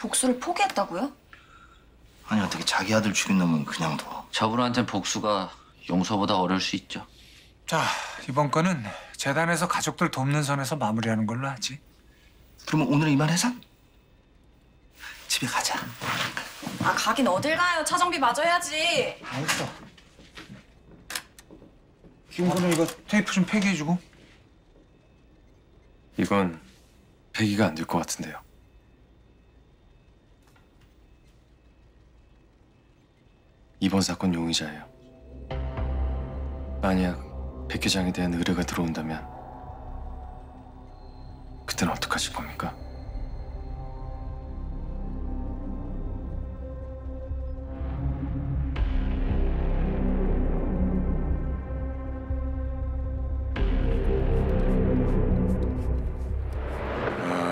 복수를 포기했다고요? 아니 어떻게 자기 아들 죽인 놈은 그냥 둬? 저분한텐 복수가 용서보다 어려울 수 있죠. 자, 이번 건은 재단에서 가족들 돕는 선에서 마무리하는 걸로 하지. 그러면 오늘 이만 해산? 집에 가자. 아 가긴 어딜 가요? 차정비 마저 해야지. 알겠어. 김군은 이거 테이프 좀 폐기해주고. 이건 폐기가 안 될 것 같은데요. 이번 사건 용의자예요. 만약 백 회장에 대한 의뢰가 들어온다면 그때는 어떡하실 겁니까?